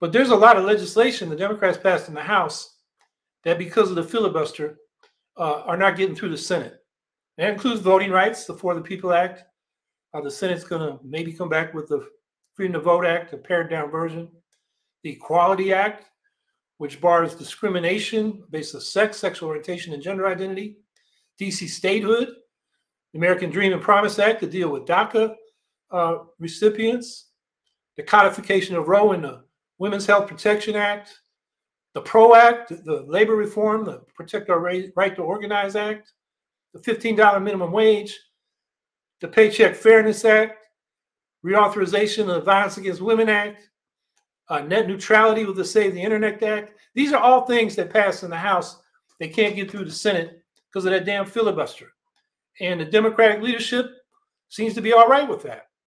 But there's a lot of legislation the Democrats passed in the House that, because of the filibuster, uh, are not getting through the Senate. That includes voting rights, the For the People Act. Uh, the Senate's going to maybe come back with the Freedom to Vote Act, a pared down version. The Equality Act, which bars discrimination based on sex, sexual orientation, and gender identity. DC statehood, the American Dream and Promise Act to deal with DACA uh, recipients, the codification of Roe in the Women's Health Protection Act, the PRO Act, the labor reform, the Protect Our Right to Organize Act, the $15 minimum wage, the Paycheck Fairness Act, reauthorization of the Violence Against Women Act, uh, net neutrality with the Save the Internet Act. These are all things that pass in the House. They can't get through the Senate because of that damn filibuster. And the Democratic leadership seems to be all right with that.